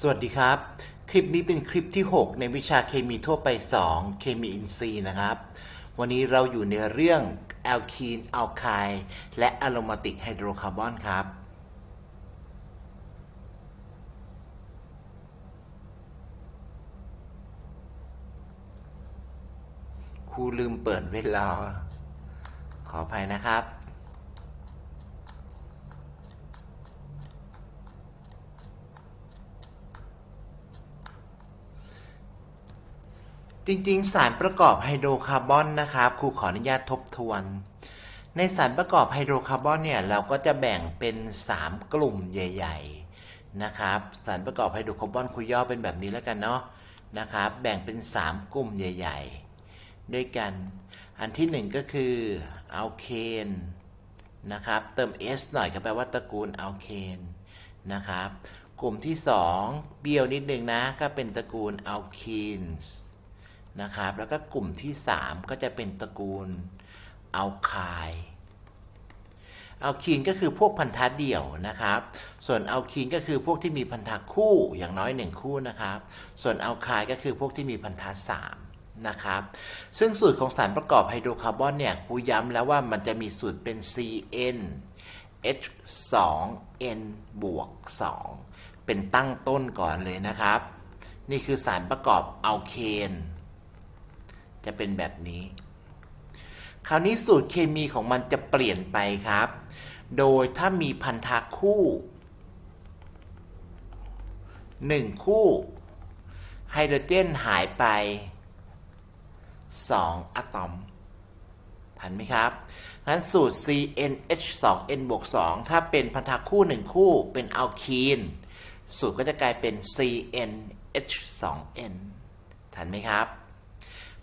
สวัสดีครับ คลิปนี้เป็นคลิปที่ 6 ในวิชาเคมีทั่วไป 2 เคมีอินทรีย์นะครับ วันนี้เราอยู่ในเรื่องแอลคีนอัลไคน์และอะโรมาติกไฮโดรคาร์บอนครับ ครูลืมเปิดเวลาขออภัยนะครับ จริงๆ สารประกอบไฮโดรคาร์บอนนะครับครูขออนุญาตทบทวน ในสารประกอบไฮโดรคาร์บอนเนี่ยเราก็จะแบ่งเป็น 3 กลุ่มใหญ่ ๆนะครับ สารประกอบไฮโดรคาร์บอนครูย่อเป็นแบบนี้แล้วกันเนาะนะครับ แบ่งเป็น 3 กลุ่มใหญ่ ๆ ด้วยกัน อันที่ 1 ก็คืออัลเคนนะครับเติม S หน่อยก็แปลว่าตระกูลอัลเคนนะครับ กลุ่มที่ 2 เบี้ยวนิดนึงนะก็เป็นตระกูลอัลคีนส์ นะครับ แล้วก็กลุ่มที่ 3 ก็จะเป็นตระกูลอัลไคน์ อัลเคนก็คือพวกพันธะเดี่ยวนะครับ ส่วนอัลคีนก็คือพวกที่มีพันธะคู่อย่างน้อย 1 คู่นะครับ ส่วนอัลไคน์ก็คือพวกที่มีพันธะ3นะครับ ซึ่งสูตรของสารประกอบไฮโดรคาร์บอนเนี่ยครูย้ำแล้วว่ามันจะมีสูตรเป็น CN H2N บวก 2 เป็นตั้งต้นก่อนเลยนะครับ นี่คือสารประกอบอัลเคน จะเป็นแบบนี้ คราวนี้สูตรเคมีของมันจะเปลี่ยนไปครับ โดยถ้ามีพันธะคู่ 1 คู่ ไฮโดรเจนหายไป 2 อะตอม ทันไหมครับ งั้นสูตร CnH2n บวก 2 ถ้าเป็นพันธะคู่ 1 คู่ เป็นอัลคีน สูตรก็จะกลายเป็น CnH2n ทันไหมครับ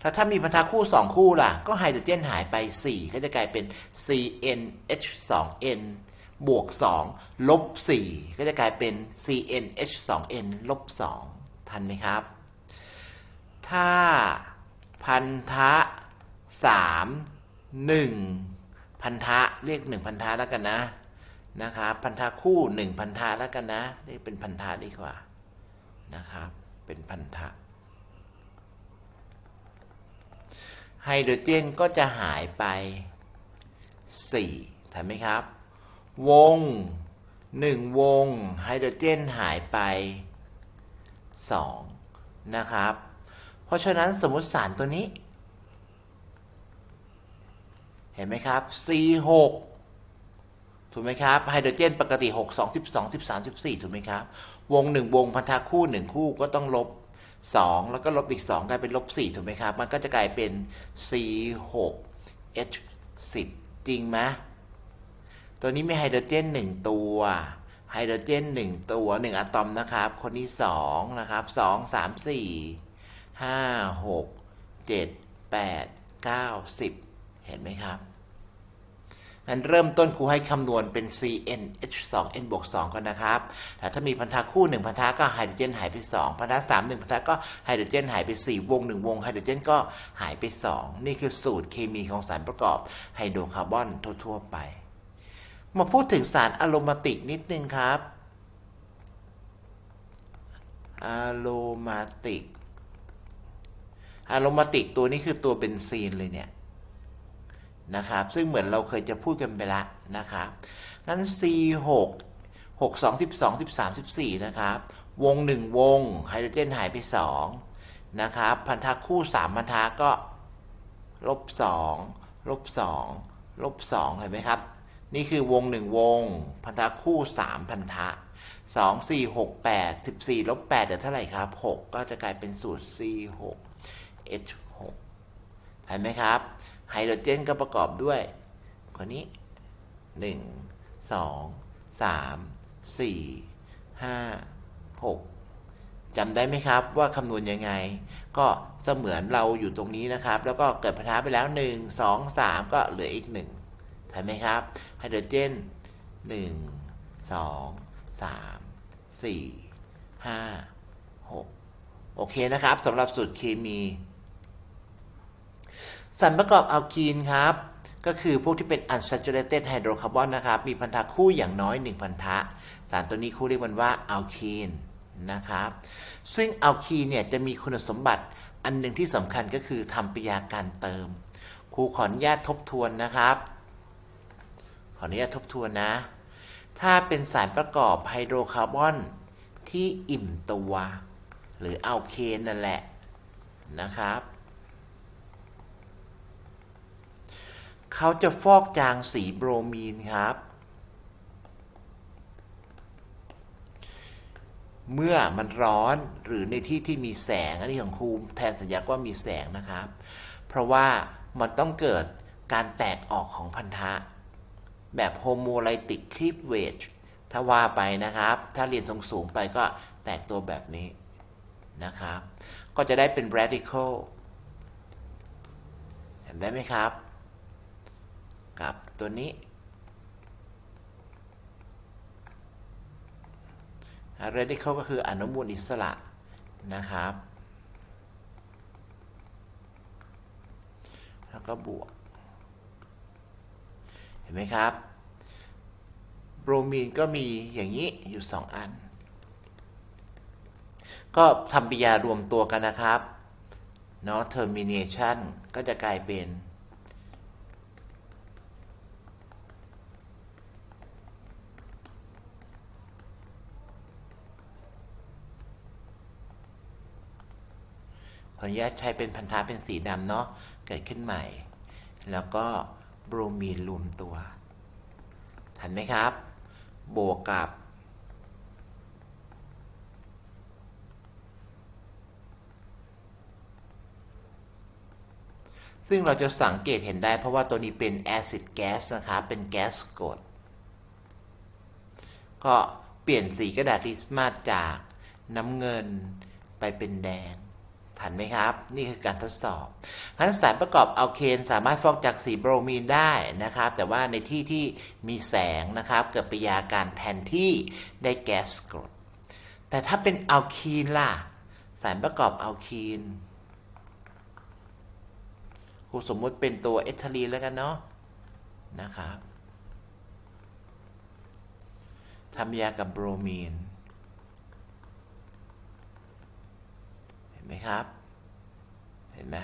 ถ้าถ้ามีพันธะคู่ 2 คู่ล่ะ ก็ไฮโดรเจนหายไป 4 ก็จะกลายเป็น CnH2n บวก 2 ลบ 4 ก็จะกลายเป็น CnH2n ลบ 2 ทันไหมครับ ถ้าพันธะ 3 1 พันธะเรียก 1 พันธะแล้วกันนะนะครับพันธะคู่ 1 พันธะแล้วกันนะเรียกเป็นพันธะดีกว่านะครับ เป็นพันธะ ไฮโดรเจนก็จะหายไป 4ถูกไหมครับ วง 1 วง ไฮโดรเจนหายไป 2 นะครับ เพราะฉะนั้นสมมติสารตัวนี้ เห็นไหมครับ C6 ถูกไหมครับ ไฮโดรเจนปกติ 6 2 12 13 14 ถูกไหมครับ วง 1 วงพันธะคู่ 1 คู่ก็ต้องลบ 2 แล้วก็ลบอีก 2 กลายเป็นลบ4ถูกไหมครับ มันก็จะกลายเป็น C6 H10 จริงไหมตัวนี้มีไฮโดรเจน 1 ตัวไฮโดรเจน 1 ตัว 1 อะตอมนะครับ คนนี้2นะครับ 2 3 4 5 6 7 8 9 10 เห็นไหมครับ งั้นเริ่มต้นครูให้คำนวณเป็น CN H2N บวก2กันนะครับแต่ถ้ามีพันธะคู่ 1 พันธะก็ไฮโดรเจนหายไป 2 พันธะ3 1 พันธะก็ไฮโดรเจนหายไป 4 วง 1 วงไฮโดรเจนก็หายไป 2 นี่คือสูตรเคมีของสารประกอบไฮโดรคาร์บอนทั่วๆไป มาพูดถึงสารอะโรมาติกนิดนึงครับอะโรมาติกอะโรมาติกตัวนี้คือตัวเบนซีนเลยเนี่ย นะครับ ซึ่งเหมือนเราเคยจะพูดกันไปแล้วนะครับงั้น C6 6 2 12 13 14 นะครับ วง 1 วง ไฮโดรเจนหายไป 2 นะครับ พันธะคู่ 3 พันธะก็ลบ2ลบ2ลบ2เห็นไหมครับ นี่คือวง 1 วง พันธะคู่ 3 พันธะ 2 4 6 8 14ลบ8เดี๋ยวเท่าไหร่ครับ 6 ก็จะกลายเป็นสูตร C6 H6 เห็นไหมครับ ไฮโดรเจนก็ประกอบด้วยคนนี้ 1 2 3 4 5 6จำได้ไหมครับว่าคำนวณยังไง ก็เสมือนเราอยู่ตรงนี้นะครับ แล้วก็เกิดพันธะไปแล้ว 1 2 3 ก็เหลืออีก1เห็นไหมครับไฮโดรเจน 1 2 3 4 5 6 โอเคนะครับสำหรับสูตรเคมี สารประกอบอัลคีนครับ ก็คือพวกที่เป็น unsaturated hydrocarbon นะครับ มีพันธะคู่อย่างน้อย 1 พันธะ สารตัวนี้คู่เรียกมันว่าอัลคีนนะครับ ซึ่งอัลคีนเนี่ยจะมีคุณสมบัติอันหนึ่งที่สำคัญก็คือทำปฏิกิริยาการเติม ครูขออนุญาตทบทวนนะครับ ขออนุญาตทบทวนนะ ถ้าเป็นสารประกอบไฮโดรคาร์บอนที่อิ่มตัว หรืออัลเคนนั่นแหละนะครับ เขาจะฟอกจางสีโบรมีนครับ เมื่อมันร้อนหรือในที่ที่มีแสง อันนี้ของครูแทนสัญญาว่ามีแสงนะครับ เพราะว่ามันต้องเกิดการแตกออกของพันธะ แบบโฮโมไลติกคลีฟเวจถ้าว่าไปนะครับ ถ้าเรียนสูงไปก็แตกตัวแบบนี้นะครับ ก็จะได้เป็น radical เห็นได้ไหมครับ กับตัวนี้ radical ก็คืออนุมูลอิสระนะครับ แล้วก็บวก เห็นไหมครับโบรมีนก็มีอย่างนี้อยู่ 2 อัน ก็ทำปริยารวมตัวกันนะครับเนาะ termination ก็จะกลายเป็น ขออนุญาตใช้เป็นพันธะเป็นสีดำเนาะเกิดขึ้นใหม่ แล้วก็บรมีนรวมตัว ทันไหมครับ บวกกับ ซึ่งเราจะสังเกตเห็นได้เพราะว่าตัวนี้เป็นแอซิดแก๊สนะครับเป็นแก๊สกรดก็เปลี่ยนสีกระดาษริสมาจากน้ำเงินไปเป็นแดง ทันไหมครับ นี่คือการทดสอบทั้นสารประกอบอัลเคนสามารถฟอกจากสีโบรมีนได้นะครับ แต่ว่าในที่ที่มีแสงนะครับ เกิดปฏิกิริยาการแทนที่ได้แก๊สกรด แต่ถ้าเป็นอัลคีนล่ะ สารประกอบอัลคีนครูสมมุติเป็นตัวเอทิลีนแล้วกันเนาะนะครับทำยากับโบรมีน เห็นไหม ครับ เห็นไหม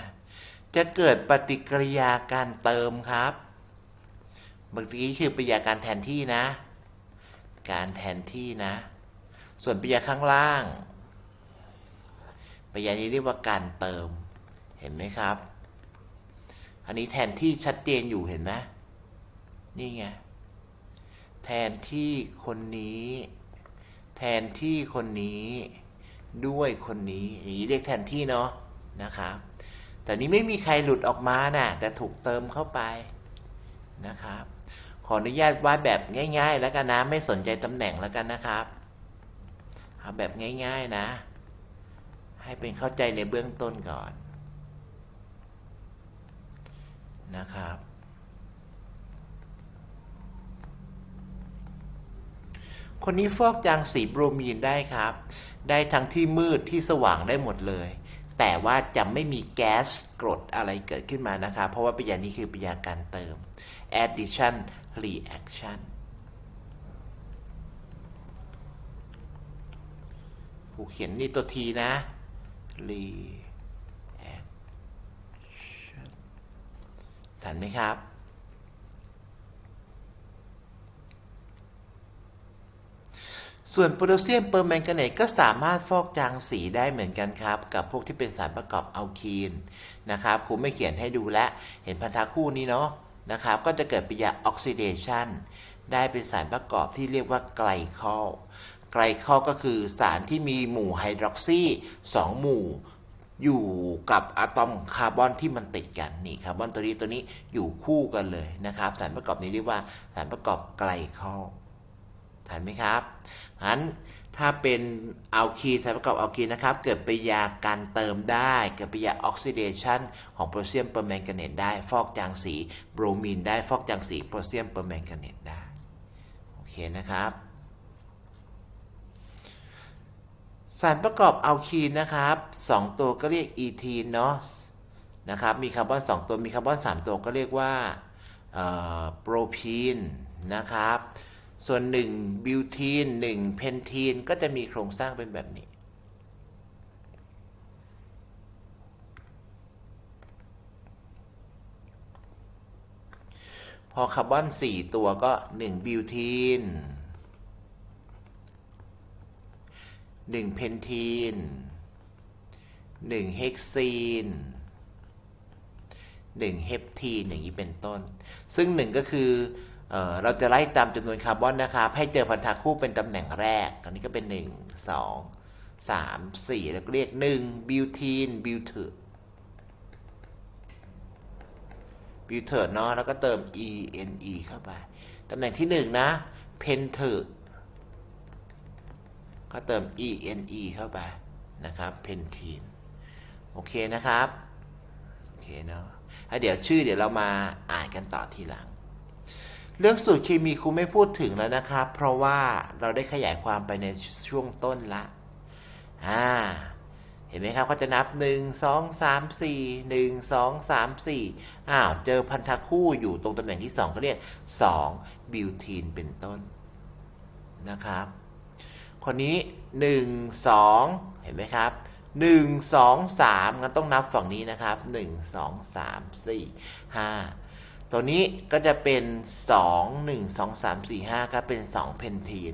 จะเกิดปฏิกิริยาการเติมครับเมื่อกี้คือปฏิกิริยาการแทนที่นะ การแทนที่นะ ส่วนปฏิกิริยาข้างล่างปฏิกิริยานี้เรียกว่าการเติม เห็นไหมครับ อันนี้แทนที่ชัดเจนอยู่เห็นไหมนี่ไงแทนที่คนนี้ แทนที่คนนี้ ด้วยคนนี้อย่างนี้เรียกแทนที่เนาะนะครับแต่นี้ไม่มีใครหลุดออกมานะแต่ถูกเติมเข้าไปนะครับ ขออนุญาตวาดแบบง่าย ๆ แล้วกันนะไม่สนใจตำแหน่งแล้วกันนะครับเอาแบบง่าย ๆนะ ให้เป็นเข้าใจในเบื้องต้นก่อนนะครับคนนี้ฟอกจางสีโบรมีนได้ครับ ได้ทั้งที่มืดที่สว่างได้หมดเลย แต่ว่าจะไม่มีแก๊สกรดอะไรเกิดขึ้นมานะครับเพราะว่าปฏิกิริยานี้คือปฏิกิริยาการเติม addition reaction ครูเขียนนี่ตัวทีนะ reaction ทันไหมครับ ส่วนโพแทสเซียมเปอร์แมงกาเนตก็สามารถฟอกจางสีได้เหมือนกันครับ กับพวกที่เป็นสารประกอบอัลคีนนะครับครูไม่เขียนให้ดูและ เห็นพันธะคู่นี้เนาะนะครับ ก็จะเกิดปฏิกิริยาออกซิเดชันได้เป็นสารประกอบที่เรียกว่าไกลคอลไกลคอลก็คือสารที่มีหมู่ไฮดรอกซี2หมู่อยู่กับอะตอมคาร์บอนที่มันติดกันนี่คาร์บอนตัวนี้ตัวนี้อยู่คู่กันเลยนะครับ สารประกอบนี้เรียกว่าสารประกอบไกลคอล ทันไหมครับงั้นถ้าเป็นอัลคีนสารประกอบอัลคีนนะครับ เกิดปฏิกิริยาการเติมได้ เกิดปฏิกิริยาออกซิเดชันของโพแทสเซียมเปอร์แมงกาเนตได้ ฟอกจางสีโบรมีนได้ ฟอกจางสีโพแทสเซียมเปอร์แมงกาเนตได้ โอเคนะครับ สารประกอบอัลคีนนะครับ 2 ตัวก็เรียกอีทีนเนาะ นะครับ มีคาร์บอน 2 ตัว มีคาร์บอน 3 ตัวก็เรียกว่าโปรพีนนะครับ ส่วน1บิวทีน1เพนทีนก็จะมีโครงสร้างเป็นแบบนี้ พอคาร์บอน 4 ตัวก็ 1 บิวทีน 1 เพนทีน 1 เฮกซีน1เฮปทีนอย่างนี้เป็นต้น ซึ่ง 1 ก็คือ เราจะไล่ตามจำนวนคาร์บอนนะครับให้เจอพันธะคู่เป็นตำแหน่งแรกอันนี้ก็เป็น 1 2 3 4 แล้วก็เรียก 1 บิวทีน บิวเทอร์บิวเทอร์เนาะแล้วก็เติม e n e เข้าไป ตำแหน่งที่ 1 นะเพนเทอร์ก็เติม e n e เข้าไปนะครับเพนทีนโอเคนะครับ โอเคเนาะเดี๋ยวชื่อเดี๋ยวเรามาอ่านกันต่อทีหลัง เรื่องสูตรเคมีครูไม่พูดถึงแล้วนะครับ เพราะว่าเราได้ขยายความไปในช่วงต้นละอ่าเห็นไหมครับเขาจะนับ 1 2 3 4 1 2 3 4อ้าว เจอพันธะคู่อยู่ตรงตำแหน่งที่ 2 ก็เรียก 2 บิวทีนเป็นต้นนะครับ คนนี้ 1 2 เห็นไหมครับ 1 2 3งั้นต้องนับฝั่งนี้นะครับ 1 2 3 4 5 ตัวนี้ก็จะเป็น 2 1 2 3 4 5ครับเป็น2เพนทีน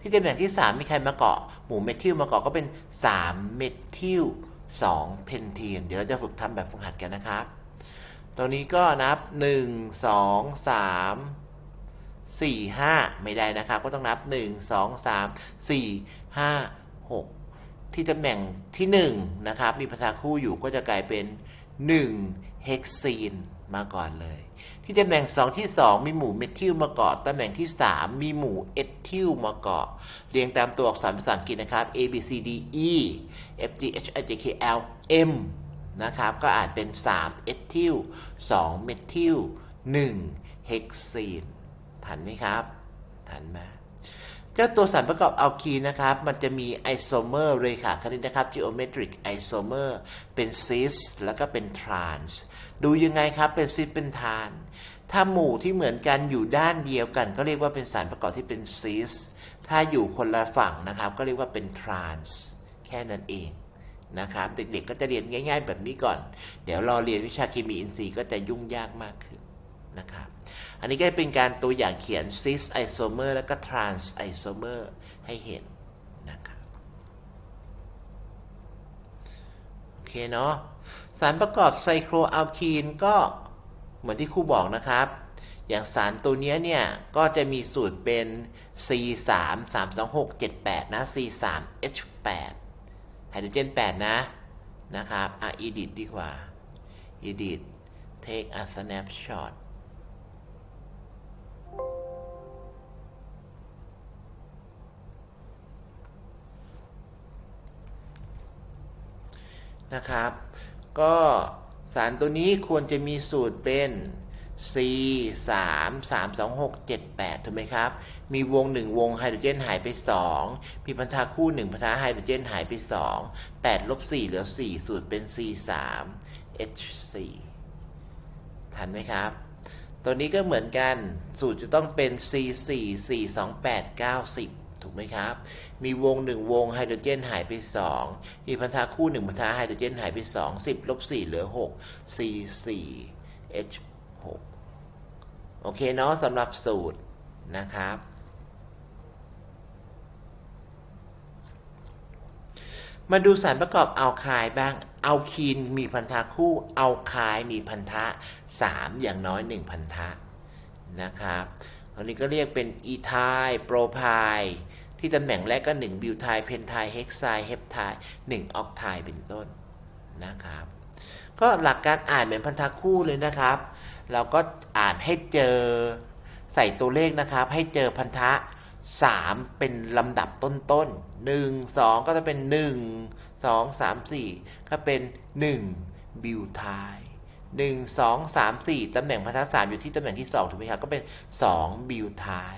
ที่ตำแหน่งที่ 3 มีใครมาเกาะ หมู่เมทิลมาเกาะก็เป็น 3 เมทิล2เพนทีน เดี๋ยวเราจะฝึกทำแบบฝึกหัดกันนะครับ ตัวนี้ก็นับ 1 2 3 4 5 ไม่ได้นะครับ ก็ต้องนับ 1 2 3 4 5 6 ที่ตำแหน่งที่ 1 นะครับ มีพันธะคู่อยู่ก็จะกลายเป็น 1 เฮกซีนมาก่อนเลย ที่ตำแหน่ง 2 ที่ 2 มีหมู่เมทิลมาเกาะตำแหน่งที่ 3 มีหมู่เอทิลมาเกาะเรียงตามตัวอักษรภาษาอังกฤษนะครับ A B C D E F G H I J K L M นะครับก็อ่านเป็น3เอทิล2เมทิล1เฮกซีนทันไหมครับทันไหมเจ้าตัวสารประกอบอัลคีนนะครับ มันจะมีไอโซเมอร์เรขาคณิตนะครับ geometric isomer เป็น cis แล้วก็เป็น trans ดูยังไงครับเป็น cis เป็น trans ถ้าหมู่ที่เหมือนกันอยู่ด้านเดียวกัน ก็เรียกว่าเป็นสารประกอบที่เป็น cis ถ้าอยู่คนละฝั่งนะครับ ก็เรียกว่าเป็น trans แค่นั้นเองนะครับเด็กๆก็จะเรียนง่าย ๆ แบบนี้ก่อน เดี๋ยวรอเรียนวิชาเคมีอินทรีย์ก็จะยุ่งยากมากขึ้นนะครับอันนี้ก็เป็นการตัวอย่างเขียน cis isomer แล้วก็ trans isomer ให้เห็นนะครับโอเคเนาะารประกอบไซโครอัลคีนก็เหมือนที่ครูบอกนะครับ อย่างสารตัวนี้เนี่ย ก็จะมีสูตรเป็น C3 326 78 นะ C3 H8 ไฮโดรเจน 8 นะ นะครับ อะ edit ดีกว่า edit take a snapshot นะครับ ก็สารตัวนี้ควรจะมีสูตรเป็น C 3 3 2 6 7 8ถูกไหมครับ มีวง 1 วงไฮโดรเจนหายไป 2 มีพันธะคู่ 1 พันธะไฮโดรเจนหายไป 2 8ลบ4เหลือ 4 สูตรเป็น C 3 H 4ทันไหมครับ ตัวนี้ก็เหมือนกัน สูตรจะต้องเป็น C 4 4 2 8 9 10 ถูกไหมครับ มีวงหนึ่งวงไฮโดรเจนหายไป 2 มีพันธะคู่หนึ่งพันธะไฮโดรเจนหายไป 2 10ลบ4เหลือ 6 C 4 H 6โอเคเนาะสำหรับสูตรนะครับ มาดูสารประกอบอัลคายบ้างอัลคีนมีพันธะคู่อัลคายมีพันธะ 3 อย่างน้อย 1 พันธะนะครับ อันนี้ก็เรียกเป็นอีไทน์ โปรไพน์ ที่ตำแหน่งแรกก็1บิวไทน์ เพนไทน์ เฮกไซน์ เฮปไทน์ 1ออกไทน์เป็นต้นนะครับ ก็หลักการอ่านเหมือนพันธะคู่เลยนะครับ เราก็อ่านให้เจอใส่ตัวเลขนะครับ ให้เจอพันธะ 3 เป็นลำดับต้นๆ1 2 ก็จะเป็น 1 2 3 4 ก็เป็น 1 บิวไทน์ หนึ่งสองสามสี่ตำแหน่งพันธะสามอยู่ที่ตำแหน่งที่สองถูกไหมครับ ก็เป็นสองบิวทาย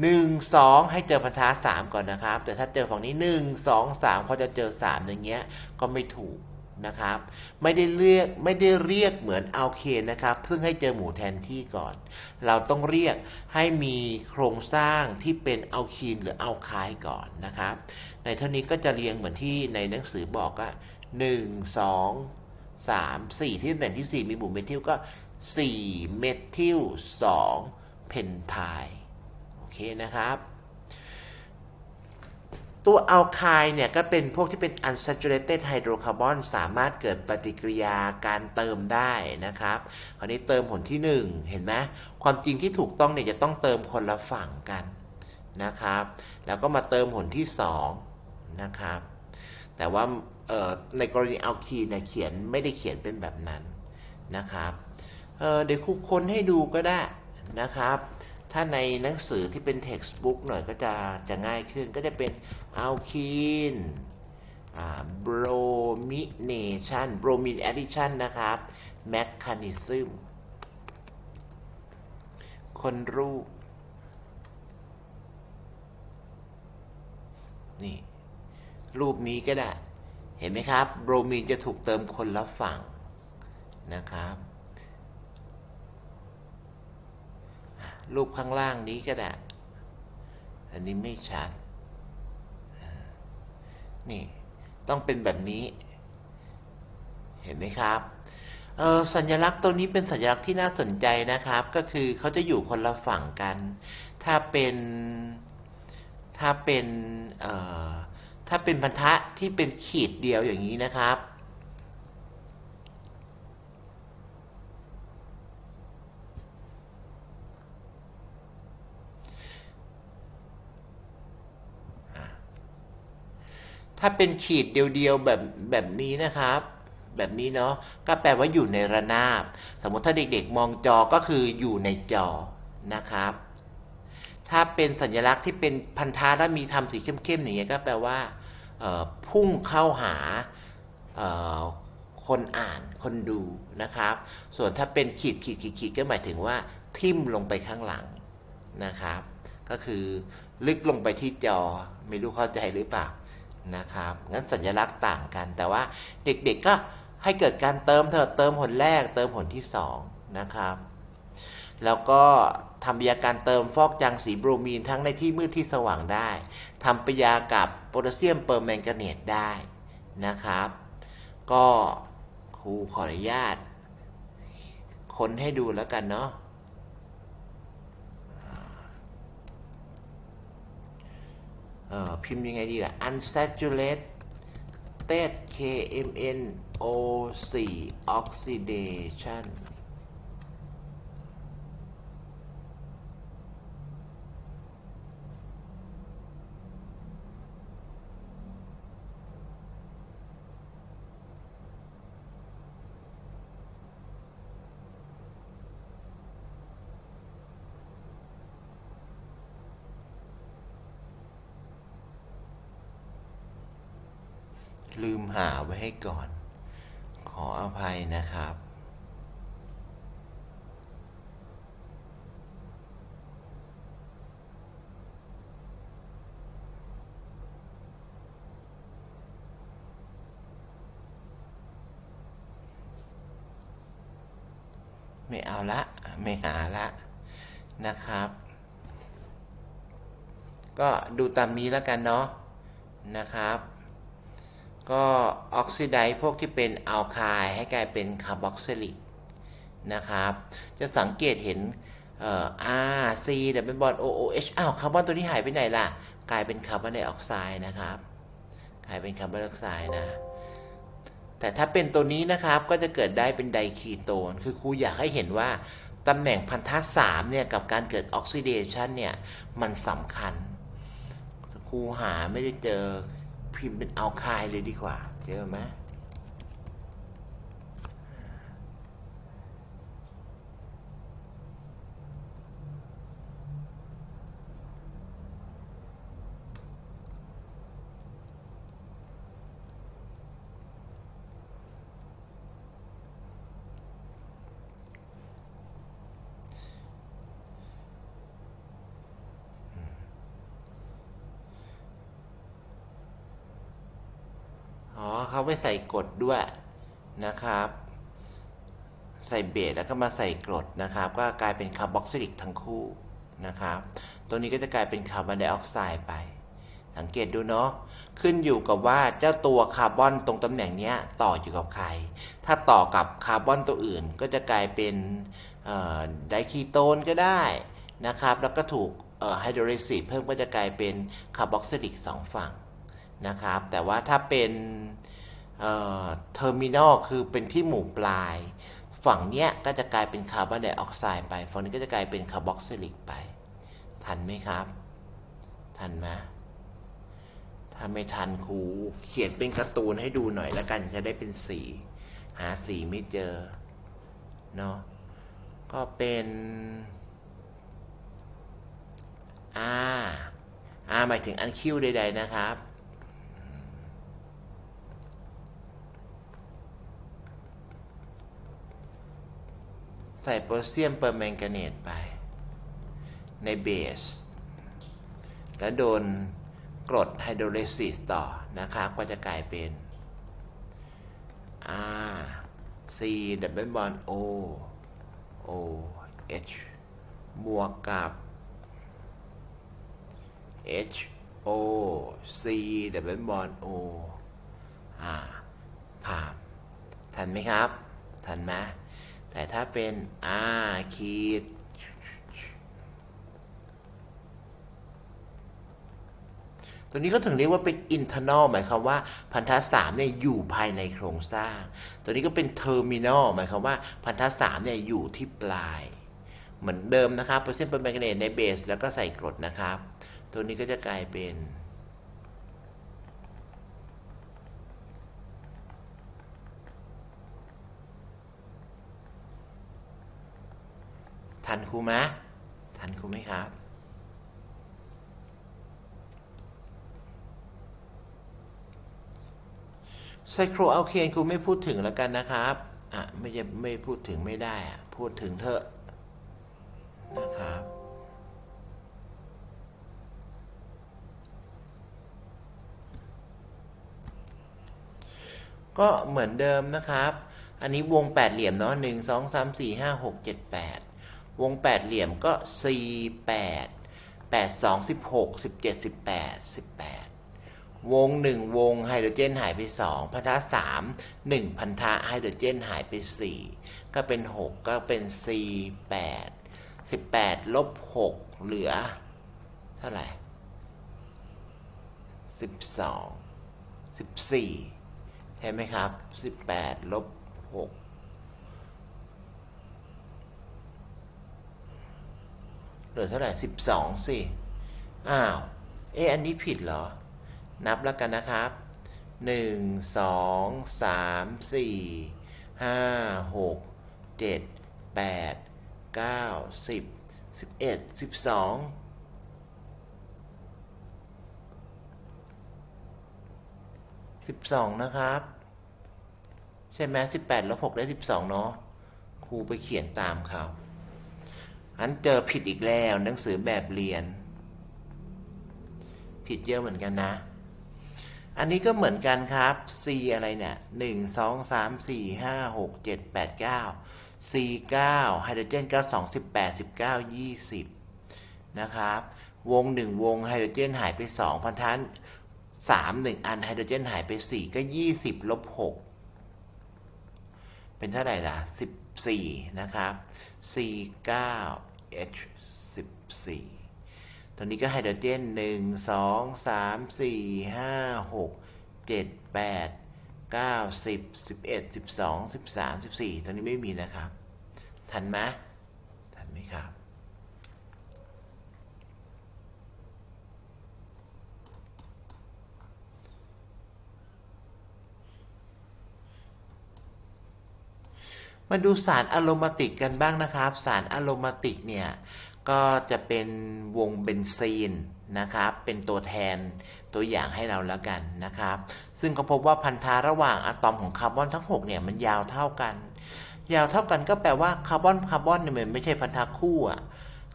หนึ่งสองให้เจอพันธะสามก่อนนะครับ แต่ถ้าเจอฝั่งนี้หนึ่งสองสามพอจะเจอสามอย่างเงี้ยก็ไม่ถูกนะครับ ไม่ได้เรียกไม่ได้เรียกเหมือนเอาเคนนะครับ เพิ่งให้เจอหมู่แทนที่ก่อน เราต้องเรียกให้มีโครงสร้างที่เป็นเอาคีนหรือเอาคายก่อนนะครับ ในเท่านี้ก็จะเรียงเหมือนที่ในหนังสือบอกอะหนึ่งสอง สามสี่ที่แบ่งที่สี่มีหมู่เมทิลก็สี่เมทิลสองเพนไทด์โอเคนะครับ ตัวอัลคายเนี่ยก็เป็นพวกที่เป็น unsaturated hydrocarbon สามารถเกิดปฏิกิริยาการเติมได้นะครับ คราวนี้เติมผลที่ 1 เห็นไหมความจริงที่ถูกต้องเนี่ยจะต้องเติมคนละฝั่งกันนะครับ แล้วก็มาเติมผลที่ 2 นะครับ แต่ว่า ในกรณีอัลคีนเนี่ยเขียนไม่ได้เขียนเป็นแบบนั้นนะครับเดี๋ยวครูค้นให้ดูก็ได้นะครับ ถ้าในหนังสือที่เป็น textbook หน่อยก็จะจะง่ายขึ้นก็จะเป็น alkene bromination bromine addition นะครับ mechanismคนรูป นี่ รูปนี้ก็ได้ เห็นไหมครับ โบรมีนจะถูกเติมคนละฝั่งนะครับ รูปข้างล่างนี้ก็ได้ อันนี้ไม่ชัด นี่ต้องเป็นแบบนี้ เห็นไหมครับสัญลักษณ์ตัวนี้เป็นสัญลักษณ์ที่น่าสนใจนะครับ ก็คือเขาจะอยู่คนละฝั่งกัน ถ้าเป็น ถ้าเป็น ถ้าเป็นพันธะที่เป็นขีดเดียวอย่างนี้นะครับ ถ้าเป็นขีดเดียวๆแบบแบบนี้นะครับแบบนี้เนาะก็แปลว่าอยู่ในระนาบ สมมติถ้าเด็กๆ มองจอก็คืออยู่ในจอนะครับ ถ้าเป็นสัญลักษณ์ที่เป็นพันธะแล้วมีทำสีเข้มๆอย่างเงี้ยก็แปลว่า พุ่งเข้าหาคนอ่านคนดูนะครับ ส่วนถ้าเป็นขีดขีดขีดขีดก็หมายถึงว่าทิ่มลงไปข้างหลังนะครับ ก็คือลึกลงไปที่จอไม่รู้เข้าใจหรือเปล่านะครับงั้นสัญลักษณ์ต่างกัน แต่ว่าเด็กๆก็ให้เกิดการเติมเถอะเติมหนแรก เติมหนที่2นะครับ แล้วก็ ทำปฏิกิริยาการเติมฟอกจางสีโบรมีนทั้งในที่มืดที่สว่างได้ทำปฏิกิริยากับโพแทสเซียมเปอร์แมงกาเนตได้นะครับ ก็ครูขออนุญาต ค้นให้ดูแล้วกันเนาะพิมพ์ยังไงดีล่ะ unsaturated KMNO4 oxidation ลืม หาไว้ให้ก่อน ขออภัยนะครับ ไม่เอาละ ไม่หาละนะครับ ก็ดูตามนี้แล้วกันเนาะนะครับ ก็ออกซิไดซ์พวกที่เป็นอัลไคน์ให้กลายเป็นคาร์บอกซิลิกนะครับ จะสังเกตเห็นเอ่อ R C double bond O O H อ้าวคาร์บอนตัวนี้หายไปไหนล่ะ กลายเป็นคาร์บอนไดออกไซด์นะครับ กลายเป็นคาร์บอนไดออกไซด์นะ แต่ถ้าเป็นตัวนี้นะครับก็จะเกิดได้เป็นไดคีโตน คือครูอยากให้เห็นว่าตำแหน่งพันธะสามเนี่ยกับการเกิดออกซิเดชันเนี่ยมันสำคัญครูหาไม่ได้เจอ พิมพ์เป็นเอาคายเลยดีกว่า เจอไหมเขา ไม่ใส่กรดด้วยนะครับ ใส่เบสแล้วก็มาใส่กรดนะครับ ก็กลายเป็นคาร์บอกซิลิกทั้งคู่นะครับ ตัวนี้ก็จะกลายเป็นคาร์บอนไดออกไซด์ไป สังเกตดูเนาะ ขึ้นอยู่กับว่าเจ้าตัวคาร์บอนตรงตำแหน่งนี้ต่ออยู่กับใคร ถ้าต่อกับคาร์บอนตัวอื่น ก็จะกลายเป็นไดคีโตนก็ได้นะครับ แล้วก็ถูกไฮโดรลิซิสเพิ่มก็จะกลายเป็นคาร์บอกซิลิกสองฝั่งนะครับ แต่ว่าถ้าเป็น terminal คือเป็นที่หมู่ปลาย ฝั่งเนี้ยก็จะกลายเป็นคาร์บอนไดออกไซด์ไป ฝั่งนี้ก็จะกลายเป็นคาร์บอกซิลิกไป ทันไหมครับ ทันไหมถ้าไม่ทันครูเขียนเป็นการ์ตูนให้ดูหน่อยแล้วกันจะได้เป็นสี หาสีไม่เจอเนาะก็เป็น R R หมายถึงอัลคิลใดๆนะครับ ใส่โพแทสเซียมเปอร์แมงกาเนตไป ในเบส แล้วโดนกรดไฮโดรลิซิสต่อนะครับก็จะกลายเป็น R C double bond O O H บวกกับ H O C ดับเบิลบอล O อ่าผ่านทันไหมครับ ทันไหม แต่ถ้าเป็น R ขีดตัวนี้ก็ถึงเรียกว่าเป็น internal หมายความว่าพันธะสามเนี่ยอยู่ภายในโครงสร้าง ตัวนี้ก็เป็น terminal หมายความว่าพันธะสามเนี่ยอยู่ที่ปลาย เหมือนเดิมนะครับเปอร์เซ็นต์เป็นแมกานีในเบสแล้วก็ใส่กรดนะครับ ตัวนี้ก็จะกลายเป็น ทันครูไหมทันครูไหมครับ ไซโครอัลเคนครูไม่พูดถึงแล้วกันนะครับ อะ ไม่จะไม่พูดถึงไม่ได้อะพูดถึงเถอะนะครับก็เหมือนเดิมนะครับ อันนี้วงแปดเหลี่ยมเนาะหนึ่งสองสามสี่ห้าหกเจ็ดแปด วงแปดเหลี่ยมก็สี่แปดแปดสองสิบหกสิบเจ็ดสิบแปดสิบแปดวงหนึ่งวงไฮโดรเจนหายไปสองพันธะสามหนึ่งพันธะไฮโดรเจนหายไปสี่ก็เป็นหกก็เป็นสี่แปดสิบแปดลบหกเหลือ เท่าไหร่สิบสองสิบสี่ใช่ไหมครับสิบแปดลบหกเห ลือเท่าไหร่สิบสองสิอ้าวเอ๊ะอันนี้ผิดเหรอ นับแล้วกันนะครับหนึ่งสองสามสี่ห้าหกเจ็ดแปดเก้าสิบสิบเอ็ดสิบสองสิบสองนะครับ ใช่ไหมสิบแปดลบหกได้สิบสองเนาะครูไปเขียนตามเขา อันเจอผิดอีกแล้วหนังสือแบบเรียน ผิดเยอะเหมือนกันนะ อันนี้ก็เหมือนกันครับ C อะไรเนี่ยหนึ่งสองสามสี่ห้าหกเจ็ดแปดเก้า C เก้าไฮโดรเจนเก็สองสิบแปดสิบเก้ายี่สิบนะครับ วงหนึ่งวงไฮโดรเจนหายไปสองพันธะสามหนึ่งอันไฮโดรเจนหายไปสี่ก็ยี่สิบลบหกเป็นเท่าไหร่ล่ะสิบสี่นะครับ C เก้า H สิบสี่ตอนนี้ก็ไฮโดรเจนหนึ่งสองสามสี่ห้าหกเจ็ดแปดเก้าสิบสิบเอ็ดสิบสองสิบสามสิบสี่ตัวนี้ไม่มีนะครับ ทันไหมทันไหมครับ มาดูสารอะโรมาติกกันบ้างนะครับ สารอะโรมาติกเนี่ยก็จะเป็นวงเบนซีนนะครับเป็นตัวแทนตัวอย่างให้เราแล้วกันนะครับ ซึ่งก็พบว่าพันธะระหว่างอะตอมของคาร์บอนทั้ง6เนี่ยมันยาวเท่ากัน ยาวเท่ากันก็แปลว่าคาร์บอนคาร์บอนเนี่ยมันไม่ใช่พันธะคู่อะ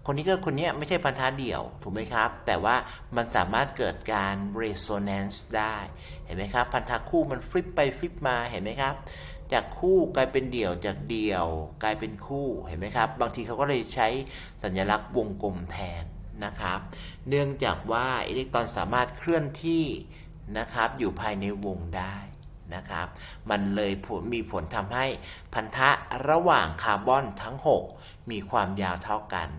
คนนี้ก็คนนี้ไม่ใช่พันธะเดี่ยวถูกไหมครับ แต่ว่ามันสามารถเกิดการ resonance ได้เห็นไหมครับ พันธะคู่มันฟลิปไปฟลิปมาเห็นไหมครับ จากคู่กลายเป็นเดี่ยวจากเดี่ยว กลายเป็นคู่เห็นไหมครับ บางทีเขาก็เลยใช้สัญลักษณ์วงกลมแทนนะครับ เนื่องจากว่าอิเล็กตรอนสามารถเคลื่อนที่นะครับอยู่ภายในวงได้ นะครับ มันเลยมีผลทำให้พันธะระหว่างคาร์บอนทั้ง 6 มีความยาวเท่ากัน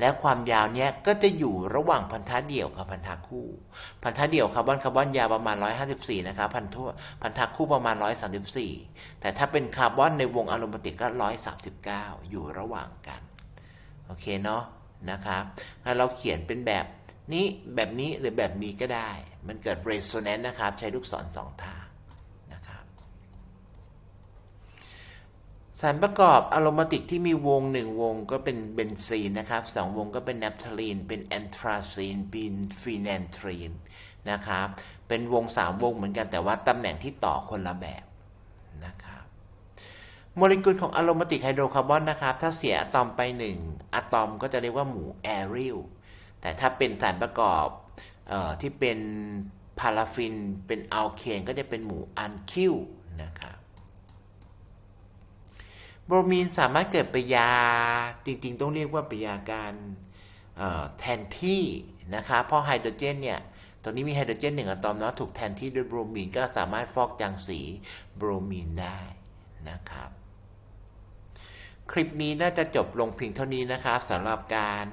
และความยาวเนี้ยก็จะอยู่ระหว่างพันธะเดี่ยวกับพันธะคู่ พันธะเดี่ยวคาร์บอนคาร์บอนยาวประมาณ 154 นะครับ พันธะ พันธะคู่ประมาณ 134 แต่ถ้าเป็นคาร์บอนในวงอะโรมาติกก็ 139 อยู่ระหว่างกัน โอเคเนาะ นะครับงั้นเราเขียนเป็นแบบนี้แบบนี้หรือแบบนี้ก็ได้ มันเกิด resonance นะครับ ใช้ลูกศรสองทางนะครับ สารประกอบอะโรมาติกที่มีวงหนึ่งวงก็เป็นเบนซีนนะครับสองวงก็เป็นแนฟทาลีน เป็นแอนทราซีนเป็นฟีแนนทรีนนะครับ เป็นวงสามวงเหมือนกันแต่ว่าตำแหน่งที่ต่อคนละแบบนะครับโมเลกุลของอะโรมาติกไฮโดรคาร์บอนนะครับ ถ้าเสียอะตอมไปหนึ่งอะตอมก็จะเรียกว่าหมู่แอริลแต่ถ้าเป็นสารประกอบออที่เป็นพาราฟินเป็นอัลเคนก็จะเป็นหมู่อัลคิลนะครับ โบรมีนสามารถเกิดปฏิกิริยา จริงๆ ต้องเรียกว่าปฏิกิริยาการแทนที่นะครับเพราะไฮโดรเจนเนี่ยตรงนี้มีไฮโดรเจนหนึ่งอะตอมเนาะถูกแทนที่ด้วยโบรมีนก็สามารถฟอกจางสีโบรมีนได้นะครับ คลิปนี้น่าจะจบลงเพียงเท่านี้นะครับสำหรับการ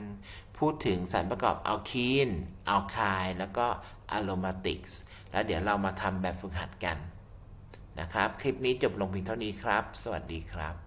พูดถึงสารประกอบอัลคีน อัลไคน์แล้วก็อะโรมาติกส์แล้วเดี๋ยวเรามาทำแบบฝึกหัดกันนะครับ คลิปนี้จบลงเพียงเท่านี้ครับ สวัสดีครับ